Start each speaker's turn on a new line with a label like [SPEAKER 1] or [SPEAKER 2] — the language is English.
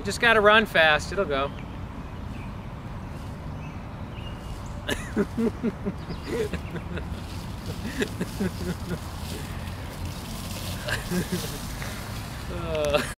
[SPEAKER 1] You just gotta run fast, it'll go. uh.